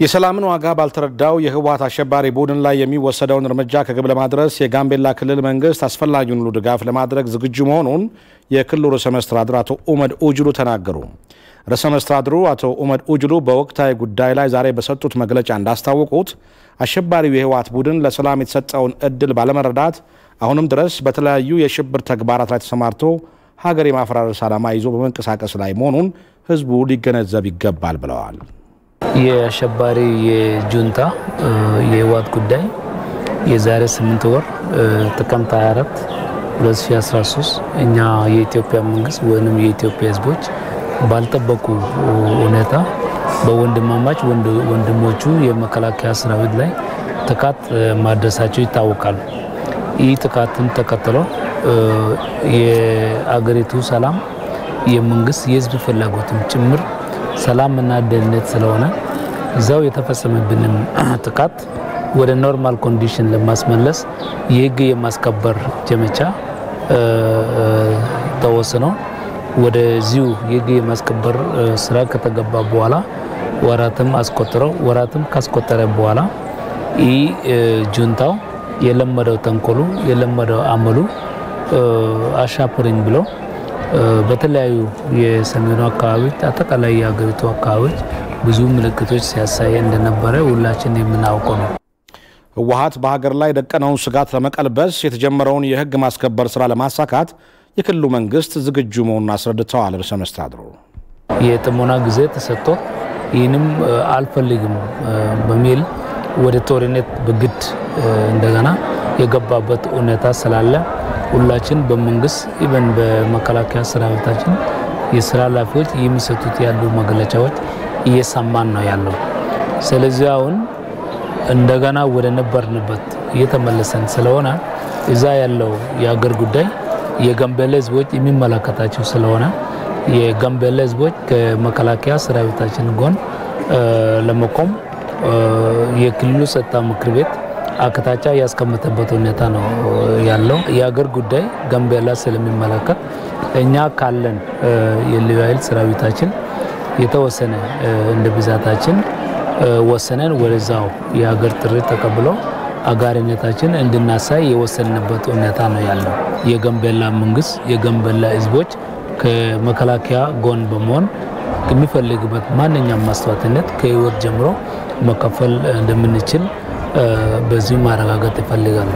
የሰላምን ዋጋ ባልተረዳው የህወሓት አሸባሪ ቡድን ላይ የሚወሰደውን እርምጃ ከግብ ለማድረስ የጋምቤላ ክልል መንግስት አስፈላጊውን ሁሉ ድጋፍ ለማድረግ ዝግጁ መሆኑን የክልሉ ርዕሰ መስተዳድር አቶ ኡመድ ኡጅሉ ተናገሩ። ርዕሰ መስተዳድሩ አቶ ኡመድ ኡጅሉ በወቅታዊ ጉዳይ ላይ ዛሬ በሰጡት መግለጫ እንዳስታወቁት አሸባሪው የህወሓት ቡድን ለሰላም የተሰጠውን እድል ባለመረዳት አሁንም ድረስ በተለያዩ የሽብር ተግባራት ላይ ተሰማርቶ ሀገር የማፈራረስ ዓላማ ይዞ በመንቀሳቀስ ላይ መሆኑን ህዝቡ ሊገነዘብ ይገባል ብለዋል። የአሸባሪ የጁንታ የህወሓት ጉዳይ የዛሬ ስምንት ወር ጥቅምት 24 2013 እኛ የኢትዮጵያ መንግስት ወይም የኢትዮጵያ ህዝቦች ባልጠበቁ ሁኔታ በወንድማማች ወንድሞቹ የመከላከያ ሰራዊት ላይ ጥቃት ማድረሳቸው ይታወቃል። ይህ ጥቃትን ተከትሎ የአገሪቱ ሰላም የመንግስት የህዝብ ፍላጎትም ጭምር ሰላምና ደህንነት ስለሆነ እዛው የተፈጸመብንም ጥቃት ወደ normal condition ለማስመለስ የህግ የማስከበር ዘመቻ ተወስኖ ወደዚሁ የህግ የማስከበር ስራ ከተገባ በኋላ ወራትም አስቆጥረው ወራትም ካስቆጠረ በኋላ ይህ ጁንታው የለመደው ተንኮሉ የለመደው አመሉ አሻፕሪኝ ብሎ በተለያዩ የሰሜኑ አካባቢዎች አጠቃላይ የሀገሪቱ አካባቢዎች ብዙ ምልክቶች ሲያሳየ እንደነበረ ሁላችን የምናውቀው ነው። ህወሓት በሀገር ላይ የደቀነውን ስጋት ለመቀልበስ የተጀመረውን የህግ ማስከበር ስራ ለማሳካት የክልሉ መንግስት ዝግጁ መሆኑን አስረድተዋል። ርዕሰ መስተዳድሩ የጥሞና ጊዜ ተሰጥቶ ይህንም አልፈልግም በሚል ወደ ጦርነት በግድ እንደገና የገባበት ሁኔታ ስላለ ሁላችን በመንግስት ኢቨን በመከላከያ ሰራዊታችን የስራ ኃላፊዎች የሚሰጡት ያሉ መግለጫዎች እየሰማን ነው ያለው። ስለዚህ አሁን እንደገና ወደ ነበርንበት እየተመለሰን ስለሆነ እዛ ያለው የአገር ጉዳይ የጋምቤላ ህዝቦች የሚመለከታቸው ስለሆነ የጋምቤላ ህዝቦች ከመከላከያ ሰራዊታችን ጎን ለመቆም የክልሉ ጸጥታ ምክር ቤት አቅጣጫ ያስቀመጠበት ሁኔታ ነው ያለው። የሀገር ጉዳይ ጋምቤላ ስለሚመለከት እኛ ካለን የልዩ ኃይል ሰራዊታችን የተወሰነ እንደ ብዛታችን ወሰነን ወደዛው የሀገር ጥሪ ተቀብሎ አጋሪነታችን እንድናሳይ የወሰንበት ሁኔታ ነው ያለው። የጋምቤላ መንግስት የጋምቤላ ህዝቦች ከመከላከያ ጎን በመሆን የሚፈልግበት ማንኛውም መስዋዕትነት ከህይወት ጀምሮ መከፈል እንደምንችል በዚሁ ማረጋገጥ ይፈልጋሉ።